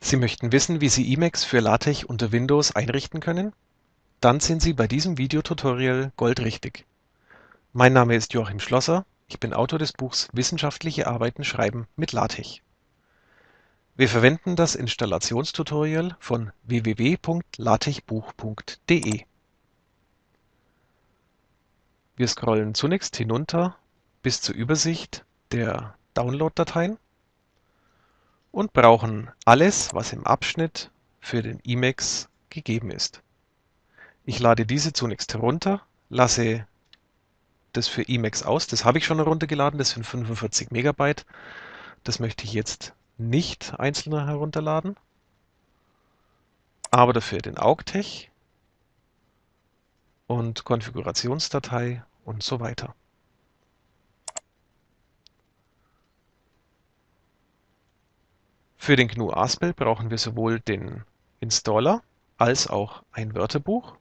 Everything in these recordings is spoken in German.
Sie möchten wissen, wie Sie Emacs für LaTeX unter Windows einrichten können? Dann sind Sie bei diesem Videotutorial goldrichtig. Mein Name ist Joachim Schlosser, ich bin Autor des Buchs Wissenschaftliche Arbeiten schreiben mit LaTeX. Wir verwenden das Installationstutorial von www.latexbuch.de. Wir scrollen zunächst hinunter bis zur Übersicht der Download-Dateien und brauchen alles, was im Abschnitt für den Emacs gegeben ist. Ich lade diese zunächst herunter, lasse das für Emacs aus. Das habe ich schon heruntergeladen, das sind 45 Megabyte. Das möchte ich jetzt nicht einzeln herunterladen, aber dafür den Augtech und Konfigurationsdatei und so weiter. Für den GNU ASPEL brauchen wir sowohl den Installer als auch ein Wörterbuch.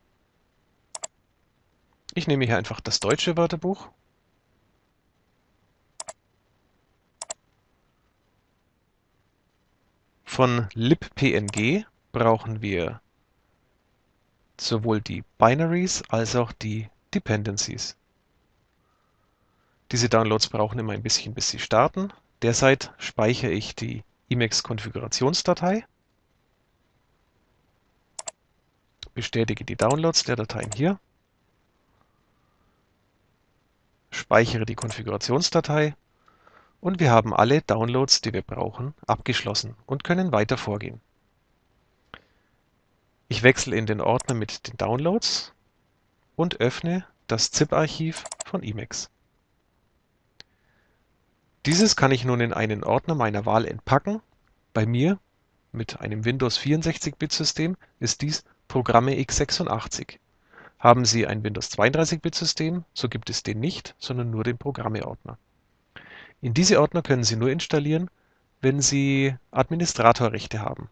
Ich nehme hier einfach das deutsche Wörterbuch. Von libpng brauchen wir sowohl die Binaries als auch die Dependencies. Diese Downloads brauchen immer ein bisschen, bis sie starten. Derzeit speichere ich die Emacs-Konfigurationsdatei, bestätige die Downloads der Dateien hier, speichere die Konfigurationsdatei und wir haben alle Downloads, die wir brauchen, abgeschlossen und können weiter vorgehen. Ich wechsle in den Ordner mit den Downloads und öffne das ZIP-Archiv von Emacs. Dieses kann ich nun in einen Ordner meiner Wahl entpacken. Bei mir mit einem Windows 64-Bit-System ist dies Programme x86. Haben Sie ein Windows 32-Bit-System, so gibt es den nicht, sondern nur den Programme-Ordner. In diese Ordner können Sie nur installieren, wenn Sie Administratorrechte haben.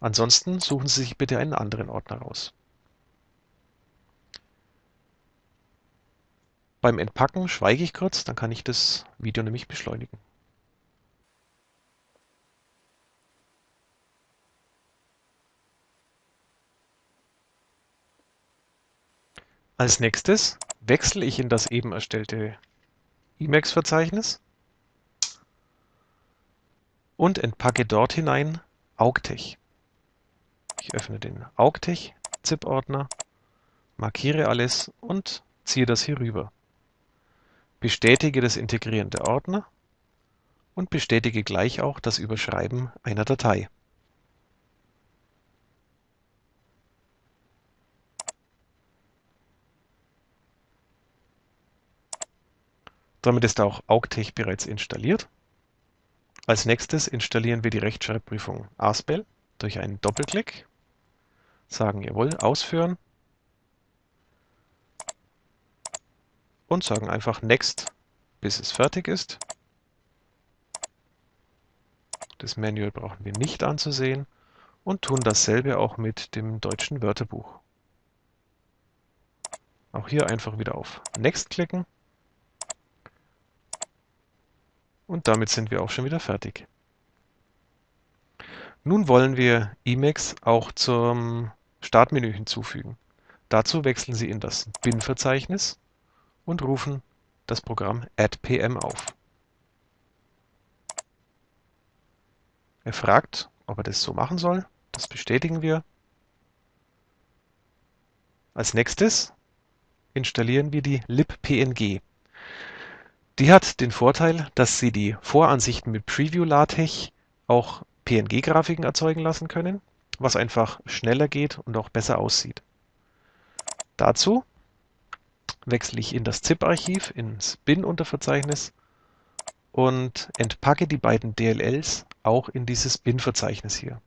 Ansonsten suchen Sie sich bitte einen anderen Ordner raus. Beim Entpacken schweige ich kurz, dann kann ich das Video nämlich beschleunigen. Als nächstes wechsle ich in das eben erstellte Emacs-Verzeichnis und entpacke dort hinein Augtech. Ich öffne den Augtech ZIP-Ordner, markiere alles und ziehe das hier rüber. Bestätige das Integrieren der Ordner und bestätige gleich auch das Überschreiben einer Datei. Damit ist auch Augtech bereits installiert. Als nächstes installieren wir die Rechtschreibprüfung ASPEL durch einen Doppelklick, sagen Jawohl, ausführen und sagen einfach Next, bis es fertig ist. Das Manual brauchen wir nicht anzusehen und tun dasselbe auch mit dem deutschen Wörterbuch. Auch hier einfach wieder auf Next klicken und damit sind wir auch schon wieder fertig. Nun wollen wir Emacs auch zum Startmenü hinzufügen. Dazu wechseln Sie in das Bin-Verzeichnis und rufen das Programm add-pm auf. Er fragt, ob er das so machen soll. Das bestätigen wir. Als nächstes installieren wir die libpng. Die hat den Vorteil, dass Sie die Voransichten mit Preview LaTeX auch PNG-Grafiken erzeugen lassen können, was einfach schneller geht und auch besser aussieht. Dazu wechsle ich in das ZIP-Archiv, ins Bin-Unterverzeichnis und entpacke die beiden DLLs auch in dieses Bin-Verzeichnis hier.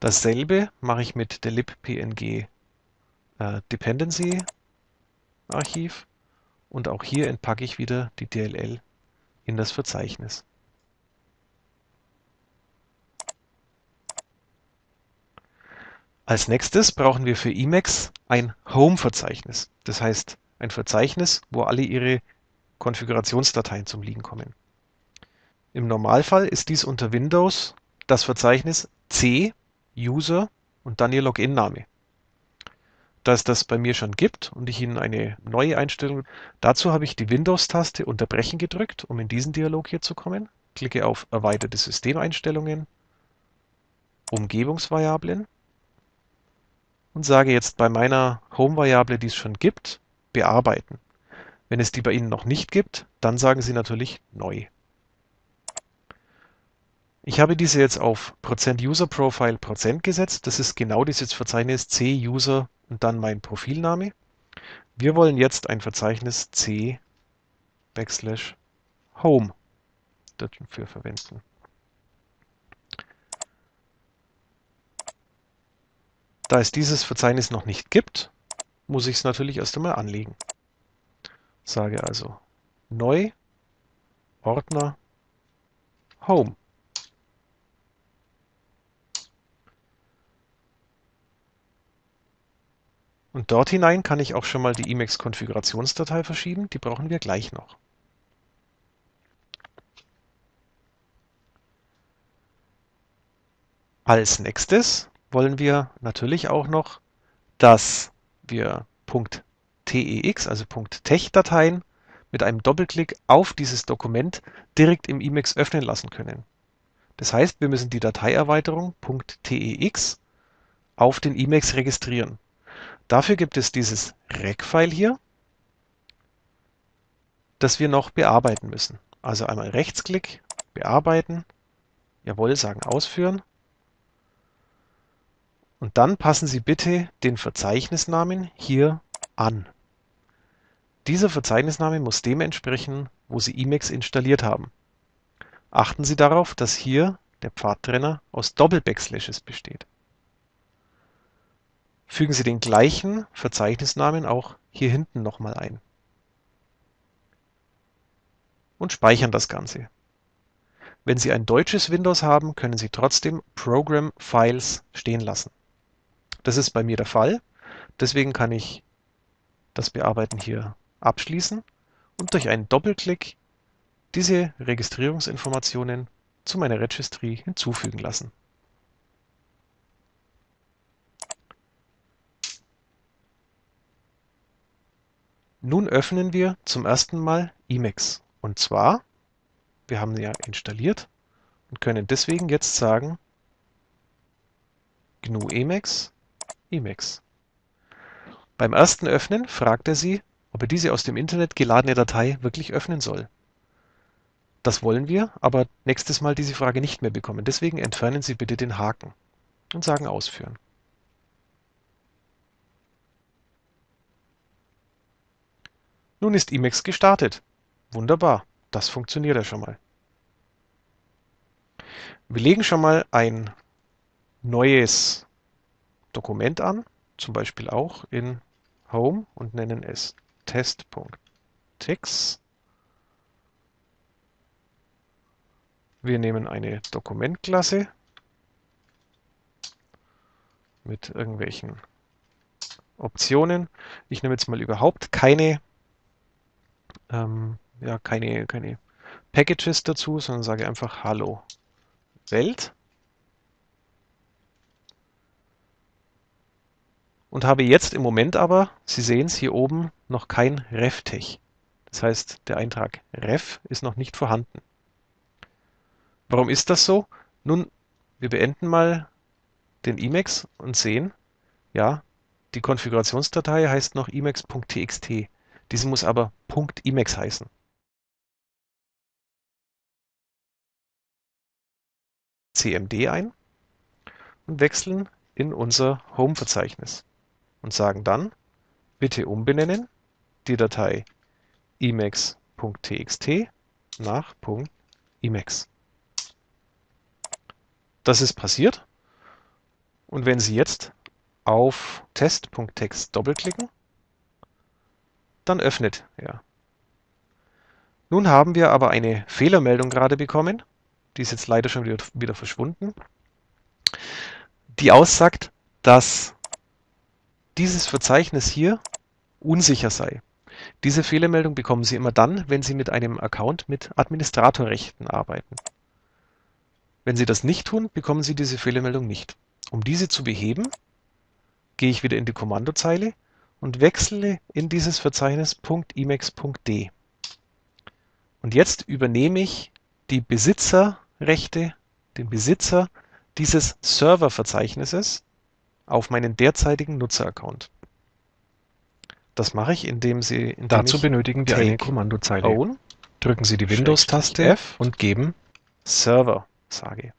Dasselbe mache ich mit der libpng äh, Dependency Archiv und auch hier entpacke ich wieder die DLL in das Verzeichnis. Als nächstes brauchen wir für Emacs ein Home-Verzeichnis, das heißt ein Verzeichnis, wo alle Ihre Konfigurationsdateien zum Liegen kommen. Im Normalfall ist dies unter Windows das Verzeichnis C User und dann Ihr Login-Name. Da es das bei mir schon gibt und ich Ihnen eine neue Einstellung, dazu habe ich die Windows-Taste Unterbrechen gedrückt, um in diesen Dialog hier zu kommen. Klicke auf Erweiterte Systemeinstellungen, Umgebungsvariablen und sage jetzt bei meiner Home-Variable, die es schon gibt, bearbeiten. Wenn es die bei Ihnen noch nicht gibt, dann sagen Sie natürlich neu. Ich habe diese jetzt auf %user-profile gesetzt. Das ist genau dieses Verzeichnis c-user und dann mein Profilname. Wir wollen jetzt ein Verzeichnis c backslash home dafür verwenden. Da es dieses Verzeichnis noch nicht gibt, muss ich es natürlich erst einmal anlegen. Sage also neu Ordner Home. Und dort hinein kann ich auch schon mal die Emacs-Konfigurationsdatei verschieben, die brauchen wir gleich noch. Als nächstes wollen wir natürlich auch noch, dass wir .tex, also .tech-Dateien mit einem Doppelklick auf dieses Dokument direkt im Emacs öffnen lassen können. Das heißt, wir müssen die Dateierweiterung .tex auf den Emacs registrieren. Dafür gibt es dieses Rec-File hier, das wir noch bearbeiten müssen. Also einmal Rechtsklick, bearbeiten, jawohl, sagen ausführen. Und dann passen Sie bitte den Verzeichnisnamen hier an. Dieser Verzeichnisname muss dem entsprechen, wo Sie Emacs installiert haben. Achten Sie darauf, dass hier der Pfadtrenner aus Doppel-Backslashes besteht. Fügen Sie den gleichen Verzeichnisnamen auch hier hinten nochmal ein. Und speichern das Ganze. Wenn Sie ein deutsches Windows haben, können Sie trotzdem Program Files stehen lassen. Das ist bei mir der Fall. Deswegen kann ich das Bearbeiten hier abschließen und durch einen Doppelklick diese Registrierungsinformationen zu meiner Registry hinzufügen lassen. Nun öffnen wir zum ersten Mal Emacs. Und zwar, wir haben ja installiert und können deswegen jetzt sagen GNU Emacs Emacs. Beim ersten Öffnen fragt er Sie, ob er diese aus dem Internet geladene Datei wirklich öffnen soll. Das wollen wir, aber nächstes Mal diese Frage nicht mehr bekommen. Deswegen entfernen Sie bitte den Haken und sagen Ausführen. Nun ist Emacs gestartet. Wunderbar, das funktioniert ja schon mal. Wir legen schon mal ein neues Dokument an, zum Beispiel auch in Home und nennen es test.tix. Wir nehmen eine Dokumentklasse mit irgendwelchen Optionen. Ich nehme jetzt mal überhaupt keine ähm, ja, keine, keine Packages dazu, sondern sage einfach Hallo Welt. Und habe jetzt im Moment aber, Sie sehen es hier oben, noch kein RefTech. Das heißt, der Eintrag Ref ist noch nicht vorhanden. Warum ist das so? Nun, wir beenden mal den Emacs und sehen, ja, die Konfigurationsdatei heißt noch emacs.txt. Diese muss aber .emacs heißen. cmd ein und wechseln in unser Home-Verzeichnis und sagen dann, bitte umbenennen die Datei emacs.txt nach .emacs. Das ist passiert und wenn Sie jetzt auf test.text doppelklicken, dann öffnet er. Nun haben wir aber eine Fehlermeldung gerade bekommen. Die ist jetzt leider schon wieder verschwunden. Die aussagt, dass dieses Verzeichnis hier unsicher sei. Diese Fehlermeldung bekommen Sie immer dann, wenn Sie mit einem Account mit Administratorrechten arbeiten. Wenn Sie das nicht tun, bekommen Sie diese Fehlermeldung nicht. Um diese zu beheben, gehe ich wieder in die Kommandozeile und wechsle in dieses Verzeichnis .emacs.d. Und jetzt übernehme ich die Besitzerrechte, den Besitzer dieses Serververzeichnisses auf meinen derzeitigen Nutzeraccount. Das mache ich, indem Sie indem Dazu benötigen wir eine Kommandozeile. own Drücken Sie die Windows-Taste F und geben Server sage.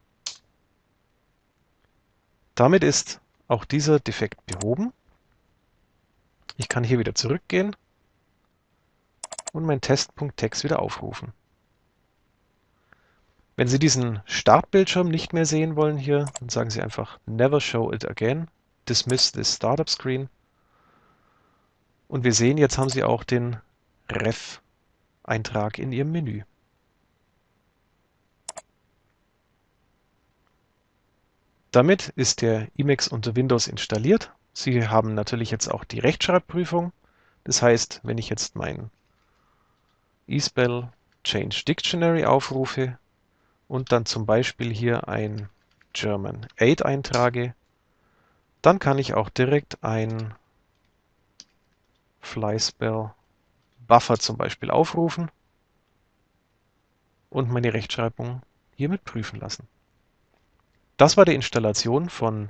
Damit ist auch dieser Defekt behoben. Ich kann hier wieder zurückgehen und mein Test.txt wieder aufrufen. Wenn Sie diesen Startbildschirm nicht mehr sehen wollen hier, dann sagen Sie einfach Never show it again, dismiss this startup screen. Und wir sehen, jetzt haben Sie auch den Ref-Eintrag in Ihrem Menü. Damit ist der Emacs unter Windows installiert. Sie haben natürlich jetzt auch die Rechtschreibprüfung. Das heißt, wenn ich jetzt mein eSpell Change Dictionary aufrufe und dann zum Beispiel hier ein German 8 eintrage, dann kann ich auch direkt ein Flyspell Buffer zum Beispiel aufrufen und meine Rechtschreibung hiermit prüfen lassen. Das war die Installation von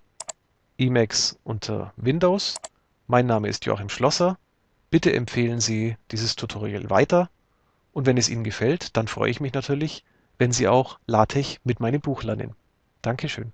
Emacs unter Windows. Mein Name ist Joachim Schlosser. Bitte empfehlen Sie dieses Tutorial weiter und wenn es Ihnen gefällt, dann freue ich mich natürlich, wenn Sie auch LaTeX mit meinem Buch lernen. Dankeschön.